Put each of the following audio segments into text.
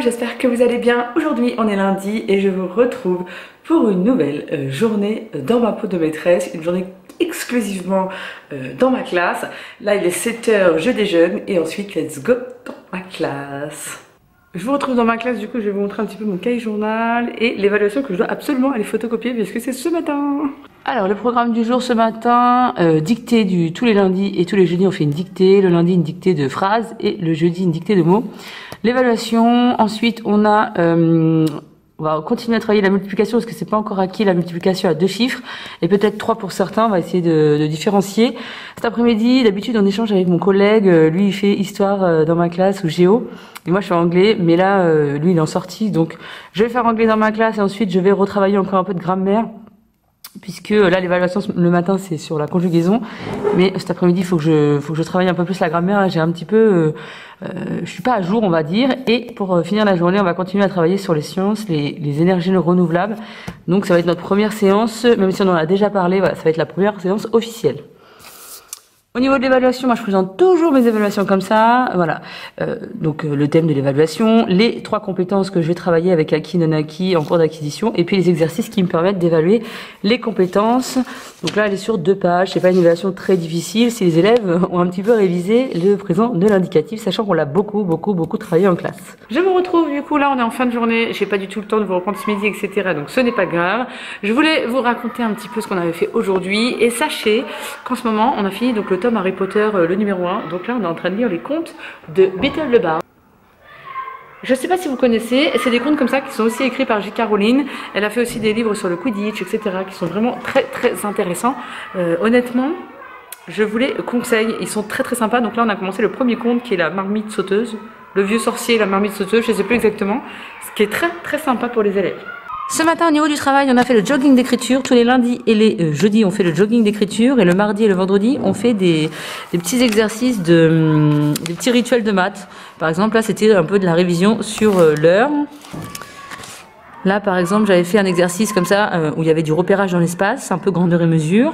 j'espère que vous allez bien. Aujourd'hui on est lundi et je vous retrouve pour une nouvelle euh, journée dans ma peau de maîtresse, une journée exclusivement euh, dans ma classe. Là il est 7h, je déjeune et ensuite let's go dans ma classe. Je vous retrouve dans ma classe, du coup je vais vous montrer un petit peu mon cahier journal et l'évaluation que je dois absolument aller photocopier puisque c'est ce matin. Alors le programme du jour ce matin, euh, dictée du tous les lundis et tous les jeudis on fait une dictée, le lundi une dictée de phrases et le jeudi une dictée de mots. L'évaluation, ensuite on a euh, on va continuer à travailler la multiplication parce que c'est pas encore acquis la multiplication à deux chiffres et peut-être trois pour certains. On va essayer de, de différencier. Cet après-midi, d'habitude, on échange avec mon collègue. Euh, lui, il fait histoire euh, dans ma classe ou géo. Et moi, je fais anglais. Mais là, euh, lui, il est en sortie. Donc, je vais faire anglais dans ma classe et ensuite, je vais retravailler encore un peu de grammaire puisque là l'évaluation le matin c'est sur la conjugaison. Mais cet après-midi il faut que je faut que je travaille un peu plus la grammaire. J'ai un petit peu euh, euh, je suis pas à jour on va dire. Et pour euh, finir la journée on va continuer à travailler sur les sciences les, les énergies renouvelables. Donc ça va être notre première séance même si on en a déjà parlé ça va être la première séance officielle au niveau de l'évaluation, moi je présente toujours mes évaluations comme ça, voilà. Euh, donc euh, le thème de l'évaluation, les trois compétences que je vais travailler avec acquis, non acquis en cours d'acquisition, et puis les exercices qui me permettent d'évaluer les compétences. Donc là, elle est sur deux pages. C'est pas une évaluation très difficile si les élèves ont un petit peu révisé le présent de l'indicatif, sachant qu'on l'a beaucoup, beaucoup, beaucoup travaillé en classe. Je me retrouve du coup là, on est en fin de journée. J'ai pas du tout le temps de vous reprendre ce midi, etc. Donc ce n'est pas grave. Je voulais vous raconter un petit peu ce qu'on avait fait aujourd'hui, et sachez qu'en ce moment, on a fini donc le tome Harry Potter, euh, le numéro 1. Donc là, on est en train de lire les contes de Beetle le Bar. Je ne sais pas si vous connaissez, c'est des contes comme ça qui sont aussi écrits par J. Caroline. Elle a fait aussi des livres sur le Quidditch, etc. qui sont vraiment très très intéressants. Euh, honnêtement, je vous les conseille. Ils sont très très sympas. Donc là, on a commencé le premier conte qui est la marmite sauteuse. Le vieux sorcier la marmite sauteuse, je ne sais plus exactement. Ce qui est très très sympa pour les élèves. Ce matin, au niveau du travail, on a fait le jogging d'écriture. Tous les lundis et les euh, jeudis, on fait le jogging d'écriture. Et le mardi et le vendredi, on fait des, petits exercices, de, hum, des petits rituels de maths. Par exemple, là, c'était un peu de la révision sur euh, l'heure. Là, par exemple, j'avais fait un exercice comme ça, euh, où il y avait du repérage dans l'espace, un peu grandeur et mesure.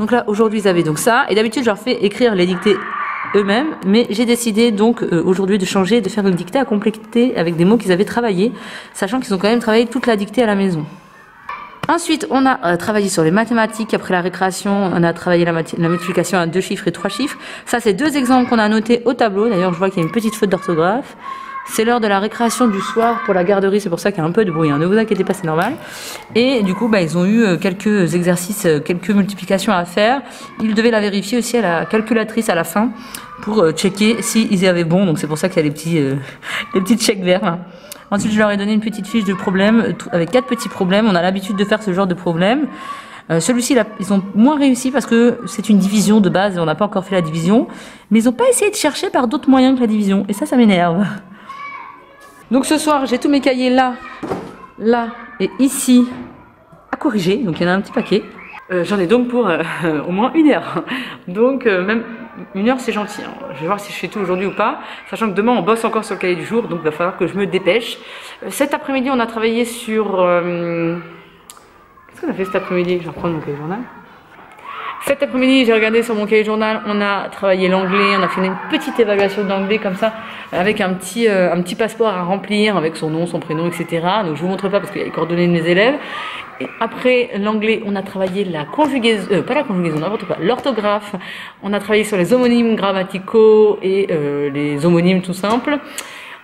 Donc là, aujourd'hui, ils avaient donc ça. Et d'habitude, je leur fais écrire les dictées eux-mêmes, mais j'ai décidé donc euh, aujourd'hui de changer, de faire une dictée à compléter avec des mots qu'ils avaient travaillés, sachant qu'ils ont quand même travaillé toute la dictée à la maison. Ensuite, on a euh, travaillé sur les mathématiques. Après la récréation, on a travaillé la, la multiplication à deux chiffres et trois chiffres. Ça, c'est deux exemples qu'on a notés au tableau. D'ailleurs, je vois qu'il y a une petite faute d'orthographe. C'est l'heure de la récréation du soir pour la garderie, c'est pour ça qu'il y a un peu de bruit. Hein. Ne vous inquiétez pas, c'est normal. Et du coup, bah, ils ont eu euh, quelques exercices, euh, quelques multiplications à faire. Ils devaient la vérifier aussi à la calculatrice à la fin pour euh, checker s'ils avaient bon. Donc c'est pour ça qu'il y a les petits, les petits checks verts. Là. Ensuite, je leur ai donné une petite fiche de problème avec quatre petits problèmes. On a l'habitude de faire ce genre de problème. Euh, Celui-ci, ils ont moins réussi parce que c'est une division de base et on n'a pas encore fait la division. Mais ils n'ont pas essayé de chercher par d'autres moyens que la division. Et ça, ça m'énerve. Donc ce soir, j'ai tous mes cahiers là, là et ici à corriger. Donc il y en a un petit paquet. Euh, J'en ai donc pour euh, au moins une heure. Donc euh, même une heure c'est gentil. hein. Je vais voir si je fais tout aujourd'hui ou pas. Sachant que demain on bosse encore sur le cahier du jour. Donc il va falloir que je me dépêche. Cet après-midi on a travaillé sur... Qu'est-ce qu'on a fait cet après-midi? Je vais reprendre mon cahier journal. Cet après-midi, j'ai regardé sur mon cahier journal, on a travaillé l'anglais, on a fait une petite évaluation d'anglais comme ça, avec un petit, euh, un petit passeport à remplir, avec son nom, son prénom, etc. Donc je vous montre pas parce qu'il y a les coordonnées de mes élèves. Et après l'anglais, on a travaillé la conjugaison, euh, pas la conjugaison, n'importe quoi, l'orthographe. On a travaillé sur les homonymes grammaticaux et euh, les homonymes tout simples.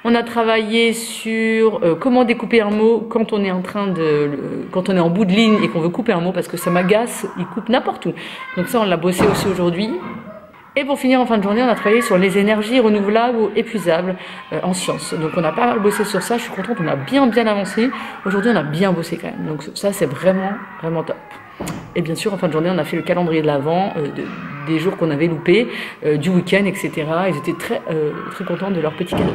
On a travaillé sur euh, comment découper un mot quand on est en train de, quand on est en bout de ligne et qu'on veut couper un mot parce que ça m'agace, il coupe n'importe où. Donc ça, on l'a bossé aussi aujourd'hui. Et pour finir, en fin de journée, on a travaillé sur les énergies renouvelables ou épuisables euh, en sciences. Donc on a pas mal bossé sur ça. Je suis contente, on a bien bien avancé. Aujourd'hui, on a bien bossé quand même. Donc ça, c'est vraiment vraiment top. Et bien sûr, en fin de journée, on a fait le calendrier de l'avant, des jours qu'on avait loupés, euh, du week-end, etc. Ils étaient très euh, très contents de leur petit cadeau.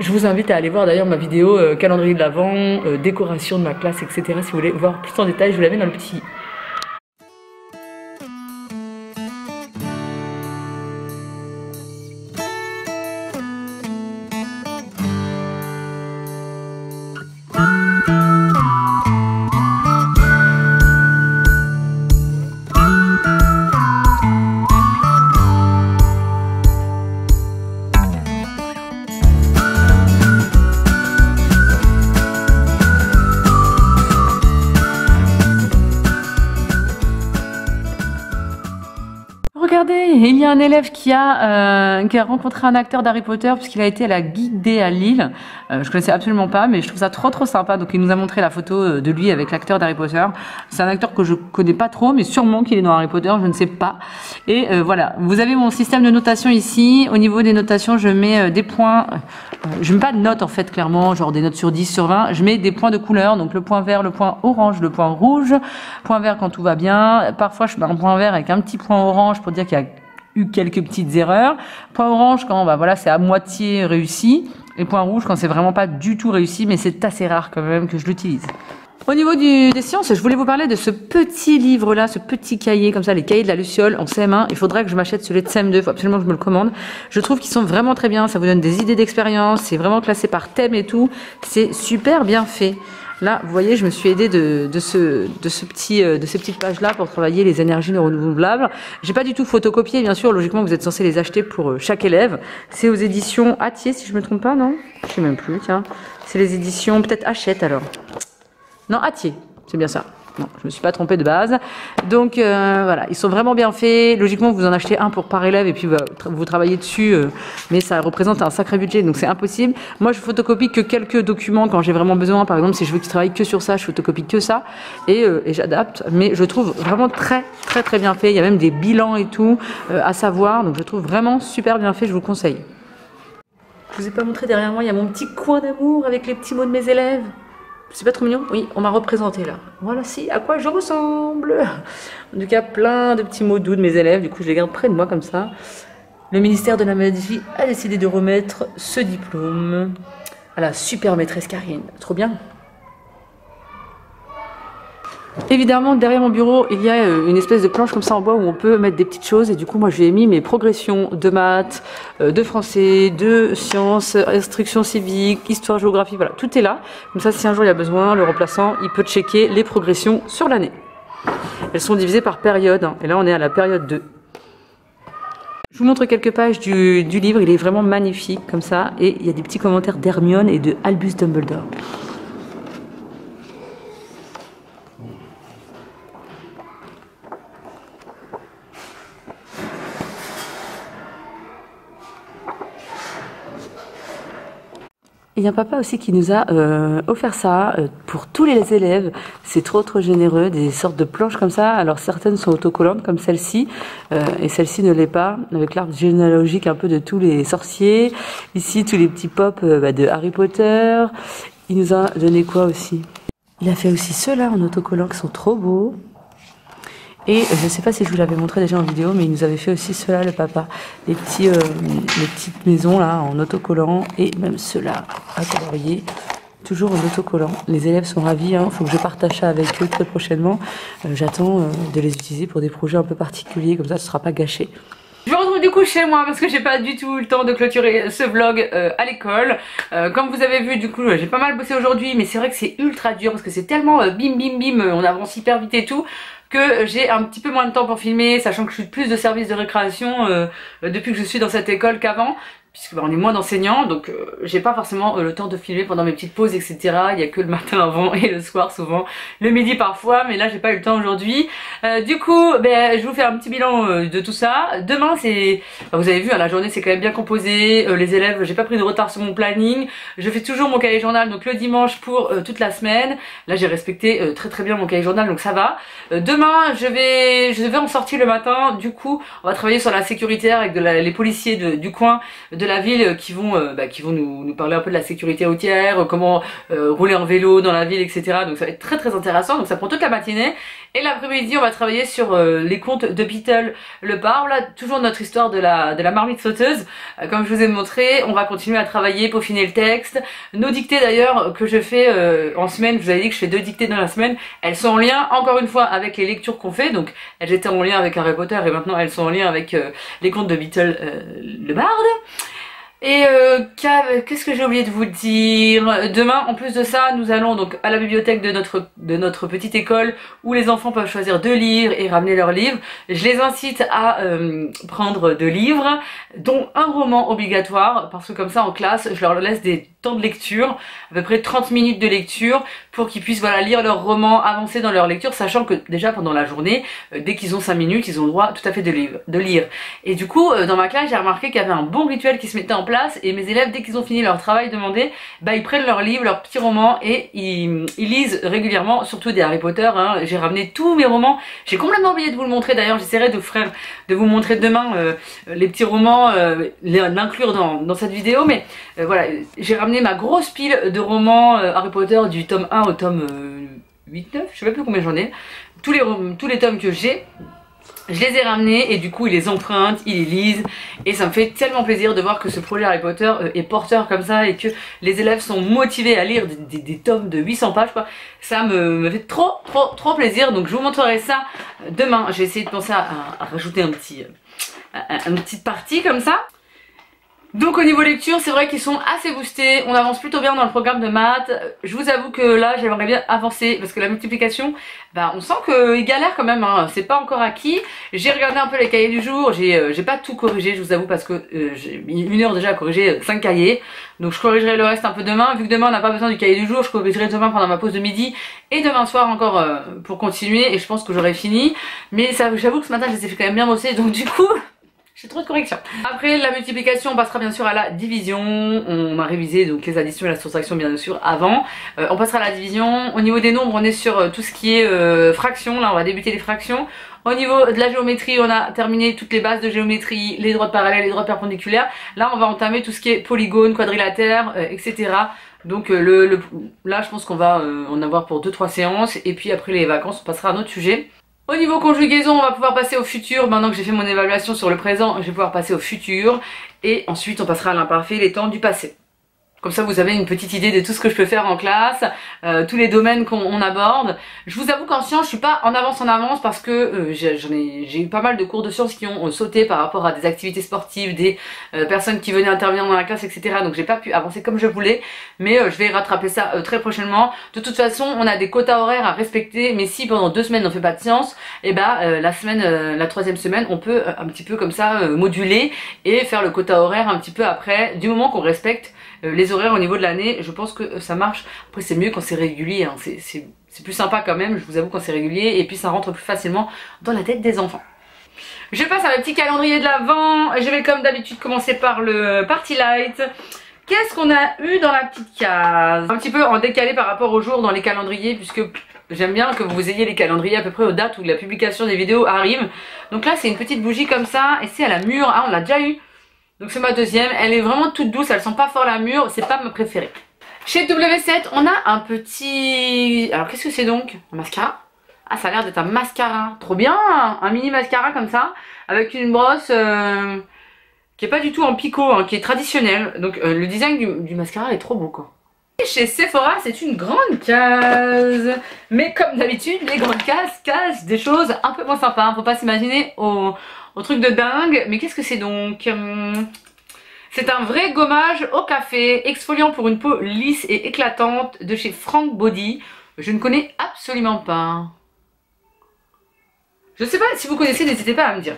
Je vous invite à aller voir d'ailleurs ma vidéo euh, calendrier de l'Avent, euh, décoration de ma classe, etc. Si vous voulez voir plus en détail, je vous la mets dans le petit. Regardez, il y a un élève qui a, euh, qui a rencontré un acteur d'Harry Potter puisqu'il a été à la guidée à Lille. Euh, je connaissais absolument pas, mais je trouve ça trop trop sympa. Donc il nous a montré la photo euh, de lui avec l'acteur d'Harry Potter. C'est un acteur que je connais pas trop, mais sûrement qu'il est dans Harry Potter, je ne sais pas. Et euh, voilà, vous avez mon système de notation ici. Au niveau des notations, je mets euh, des points. euh, je mets pas de notes en fait clairement, genre des notes sur 10, sur 20. Je mets des points de couleur, donc le point vert, le point orange, le point rouge. Point vert quand tout va bien. Parfois je mets un point vert avec un petit point orange pour dire qu'il y a eu quelques petites erreurs. Point orange quand bah voilà c'est à moitié réussi. Et point rouge quand c'est vraiment pas du tout réussi, mais c'est assez rare quand même que je l'utilise. Au niveau des sciences, je voulais vous parler de ce petit livre-là, ce petit cahier, comme ça, les cahiers de la Luciole en CM1. Il faudrait que je m'achète celui de CM2, il faut absolument que je me le commande. Je trouve qu'ils sont vraiment très bien, ça vous donne des idées d'expérience, c'est vraiment classé par thème et tout. C'est super bien fait. Là, vous voyez, je me suis aidée de, de ce, de ce petit, euh, de ces petites pages-là pour travailler les énergies renouvelables. J'ai pas du tout photocopié, bien sûr. Logiquement, vous êtes censé les acheter pour euh, chaque élève. C'est aux éditions Atier, si je me trompe pas, non? Je sais même plus, tiens. C'est les éditions, peut-être Hachette alors. Non, Atier, c'est bien ça. Non, je me suis pas trompée de base. Donc euh, voilà, ils sont vraiment bien faits. Logiquement, vous en achetez un pour par élève et puis vous travaillez dessus, euh, mais ça représente un sacré budget, donc c'est impossible. Moi, je photocopie que quelques documents quand j'ai vraiment besoin. Par exemple, si je veux qu'ils travaillent que sur ça, je photocopie que ça et, euh, et j'adapte. Mais je trouve vraiment très très très bien fait. Il y a même des bilans et tout à savoir, donc je trouve vraiment super bien fait. Je vous le conseille. Je vous ai pas montré derrière moi, il y a mon petit coin d'amour avec les petits mots de mes élèves. C'est pas trop mignon Oui, on m'a représenté là. Voilà, si, à quoi je ressemble. En tout cas, plein de petits mots doux de mes élèves. Du coup, je les garde près de moi comme ça. Le ministère de la Maladie a décidé de remettre ce diplôme à la super maîtresse Karine. Trop bien. Évidemment, derrière mon bureau, il y a euh, une espèce de planche comme ça en bois où on peut mettre des petites choses. Et du coup, moi, j'ai mis mes progressions de maths, euh, de français, de sciences, instruction civique, histoire, géographie. Voilà, tout est là. Comme ça, si un jour il y a besoin, le remplaçant, il peut checker les progressions sur l'année. Elles sont divisées par période. hein. Et là, on est à la période 2. Je vous montre quelques pages du, du livre. Il est vraiment magnifique comme ça. Et il y a des petits commentaires d'Hermione et de Albus Dumbledore. Il y a un papa aussi qui nous a euh, offert ça euh, pour tous les élèves. C'est trop trop généreux, des sortes de planches comme ça. Alors certaines sont autocollantes comme celle-ci, euh, et celle-ci ne l'est pas, avec l'arbre généalogique un peu de tous les sorciers. Ici tous les petits euh, bah, de Harry Potter. Il nous a donné quoi aussi? Il a fait aussi ceux-là en autocollant qui sont trop beaux. Et je ne sais pas si je vous l'avais montré déjà en vidéo, mais il nous avait fait aussi ceux-là, le papa. Les, euh, petites maisons là en autocollant et même ceux-là à colorier. Toujours en autocollant. Les élèves sont ravis, il faut que je partage ça avec eux très prochainement. Euh, J'attends euh, de les utiliser pour des projets un peu particuliers, comme ça ce ne sera pas gâché. Je me retrouve du coup chez moi parce que j'ai pas du tout le temps de clôturer ce vlog à l'école. Comme vous avez vu, du coup, j'ai pas mal bossé aujourd'hui, mais c'est vrai que c'est ultra dur parce que c'est tellement bim bim bim, on avance hyper vite et tout que j'ai un petit peu moins de temps pour filmer, sachant que je suis plus de service de récréation euh, depuis que je suis dans cette école qu'avant puisque bah, on est moins d'enseignants, donc euh, j'ai pas forcément euh, le temps de filmer pendant mes petites pauses, etc. Il y a que le matin avant et le soir souvent, le midi parfois, mais là j'ai pas eu le temps aujourd'hui. Euh, du coup, ben, je vous fais un petit bilan euh, de tout ça. Demain, c'est, bah, vous avez vu, hein, la journée c'est quand même bien composé. Euh, les élèves, j'ai pas pris de retard sur mon planning. Je fais toujours mon cahier journal, donc le dimanche pour euh, toute la semaine. Là, j'ai respecté très très bien mon cahier journal, donc ça va. Demain, je vais, je vais en sortir le matin. Du coup, on va travailler sur la sécurité avec de la- les policiers de- du coin la ville euh, qui vont, euh, bah, qui vont nous, nous parler un peu de la sécurité routière, euh, comment rouler en vélo dans la ville, etc. Donc ça va être très très intéressant. Donc ça prend toute la matinée. Et l'après-midi, on va travailler sur les contes de Beetle le Parle. Toujours notre histoire de la, de la marmite sauteuse. Comme je vous ai montré, on va continuer à travailler, peaufiner le texte. Nos dictées d'ailleurs que je fais en semaine, je vous avais dit que je fais deux dictées dans la semaine. Elles sont en lien, encore une fois, avec les lectures qu'on fait. Donc elles étaient en lien avec Harry Potter et maintenant elles sont en lien avec les contes de Beetle euh, le Barde. Et euh, qu'est-ce que j'ai oublié de vous dire? Demain, en plus de ça, nous allons donc à la bibliothèque de notre, de notre petite école où les enfants peuvent choisir deux livres et ramener leurs livres. Je les incite à euh, prendre deux livres, dont un roman obligatoire, parce que comme ça en classe, je leur laisse des temps de lecture, à peu près 30 minutes de lecture, pour qu'ils puissent voilà, lire leur roman, avancer dans leur lecture, sachant que déjà pendant la journée, euh, dès qu'ils ont 5 minutes, ils ont le droit tout à fait de, lire. Et du coup, dans ma classe, j'ai remarqué qu'il y avait un bon rituel qui se mettait en et mes élèves dès qu'ils ont fini leur travail demandé, bah ils prennent leur livre, leur petit roman et ils, lisent régulièrement, surtout des Harry Potter. Hein. J'ai ramené tous mes romans. J'ai complètement oublié de vous le montrer d'ailleurs. J'essaierai de de vous montrer demain euh, les petits romans, euh, l'inclure dans, cette vidéo. Mais euh, voilà, j'ai ramené ma grosse pile de romans Harry Potter du tome 1 au tome 8, 9, je sais plus combien j'en ai. Tous les, tous les tomes que j'ai, je les ai ramenés et du coup ils les empruntent, ils les lisent et ça me fait tellement plaisir de voir que ce projet Harry Potter euh, est porteur comme ça et que les élèves sont motivés à lire des, tomes de 800 pages quoi. Ça me, fait trop trop trop plaisir donc je vous montrerai ça demain. J'ai essayé de penser à, rajouter un petit, euh, une petite partie comme ça. Donc au niveau lecture, c'est vrai qu'ils sont assez boostés, on avance plutôt bien dans le programme de maths. Je vous avoue que là, j'aimerais bien avancer parce que la multiplication, bah on sent qu'il galère quand même, hein. c'est pas encore acquis. J'ai regardé un peu les cahiers du jour, j'ai euh, pas tout corrigé, je vous avoue, parce que euh, j'ai une heure déjà à corriger 5 euh, cahiers. Donc je corrigerai le reste un peu demain. Vu que demain on n'a pas besoin du cahier du jour, je corrigerai demain pendant ma pause de midi et demain soir encore pour continuer et je pense que j'aurai fini. Mais j'avoue que ce matin je les ai fait quand même bien bosser, donc du coup... J'ai trop de corrections. Après la multiplication, on passera bien sûr à la division. On a révisé donc les additions et la soustraction bien sûr avant. Euh, on passera à la division. Au niveau des nombres, on est sur euh, tout ce qui est euh, fractions. Là, on va débuter les fractions. Au niveau de la géométrie, on a terminé toutes les bases de géométrie, les droites parallèles, les droites perpendiculaires. Là, on va entamer tout ce qui est polygone, quadrilatère, etc. Donc le, là, je pense qu'on va en avoir pour 2-3 séances. Et puis après les vacances, on passera à un autre sujet. Au niveau conjugaison, on va pouvoir passer au futur. Maintenant que j'ai fait mon évaluation sur le présent, je vais pouvoir passer au futur. Et ensuite, on passera à l'imparfait, les temps du passé. Comme ça, vous avez une petite idée de tout ce que je peux faire en classe, euh, tous les domaines qu'on aborde. Je vous avoue qu'en sciences, je suis pas en avance en avance parce que euh, j'ai eu pas mal de cours de sciences qui ont sauté par rapport à des activités sportives, des euh, personnes qui venaient intervenir dans la classe, etc. Donc j'ai pas pu avancer comme je voulais, mais je vais rattraper ça très prochainement. De toute façon, on a des quotas horaires à respecter, mais si pendant deux semaines on fait pas de sciences, et eh ben la semaine, la troisième semaine, on peut un petit peu comme ça moduler et faire le quota horaire un petit peu après, du moment qu'on respecte euh, les horaires au niveau de l'année, je pense que ça marche. Après c'est mieux quand c'est régulier, hein. c'est plus sympa quand même, je vous avoue quand c'est régulier, et puis ça rentre plus facilement dans la tête des enfants. Je passe à le petit calendrier de l'avant, je vais comme d'habitude commencer par le Party Light. Qu'est-ce qu'on a eu dans la petite case? Un petit peu en décalé par rapport au jour dans les calendriers, puisque j'aime bien que vous ayez les calendriers à peu près aux dates où la publication des vidéos arrive. Donc là c'est une petite bougie comme ça, et c'est à la mûre, ah on l'a déjà eu donc c'est ma deuxième. Elle est vraiment toute douce, elle sent pas fort la mûre, c'est pas ma préférée. Chez W7, on a un petit... Alors qu'est-ce que c'est donc? Un mascara Ah ça a l'air d'être un mascara. Trop bien Un mini mascara comme ça, avec une brosse... Euh, qui est pas du tout en picot, hein, qui est traditionnel. Donc euh, le design du, mascara est trop beau quoi. chez Sephora, c'est une grande case. Mais comme d'habitude, les grandes cases cachent des choses un peu moins sympas. Faut pas s'imaginer au, au truc de dingue. Mais qu'est-ce que c'est donc hum, C'est un vrai gommage au café, exfoliant pour une peau lisse et éclatante de chez Frank Body. Je ne connais absolument pas. Je ne sais pas si vous connaissez, n'hésitez pas à me dire.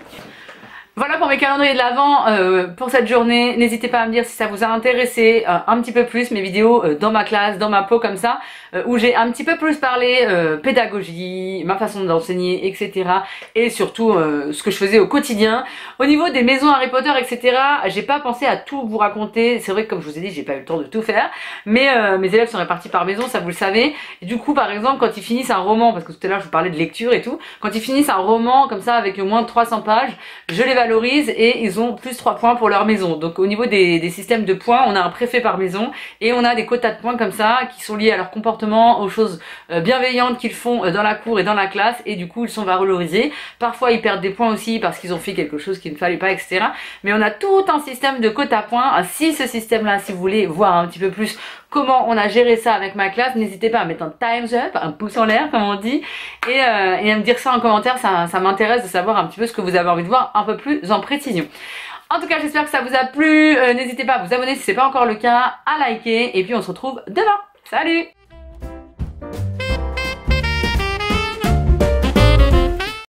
Voilà pour mes calendriers de l'avant euh, pour cette journée. N'hésitez pas à me dire si ça vous a intéressé euh, un petit peu plus mes vidéos euh, dans ma classe, dans ma peau comme ça, où j'ai un petit peu plus parlé pédagogie, ma façon d'enseigner, etc. Et surtout ce que je faisais au quotidien. Au niveau des maisons Harry Potter, etc. J'ai pas pensé à tout vous raconter. C'est vrai que comme je vous ai dit, j'ai pas eu le temps de tout faire. Mais mes élèves sont répartis par maison, ça vous le savez. Du coup, par exemple, quand ils finissent un roman, parce que tout à l'heure je vous parlais de lecture et tout, quand ils finissent un roman comme ça avec moins de 300 pages, je les valorisent et ils ont plus 3 points pour leur maison. Donc au niveau des, systèmes de points, on a un préfet par maison et on a des quotas de points comme ça qui sont liés à leur comportement, aux choses euh, bienveillantes qu'ils font euh, dans la cour et dans la classe et du coup ils sont valorisés. Parfois ils perdent des points aussi parce qu'ils ont fait quelque chose qu'il ne fallait pas, etc. Mais on a tout un système de quotas points. Si ce système là, si vous voulez voir un petit peu plus comment on a géré ça avec ma classe, n'hésitez pas à mettre un times up, un pouce en l'air comme on dit, et, euh, à me dire ça en commentaire, ça, ça m'intéresse de savoir un petit peu ce que vous avez envie de voir un peu plus en précision. En tout cas, j'espère que ça vous a plu. Euh, N'hésitez pas à vous abonner si ce n'est pas encore le cas, à liker. Et puis on se retrouve demain. Salut